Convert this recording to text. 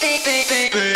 baby, baby.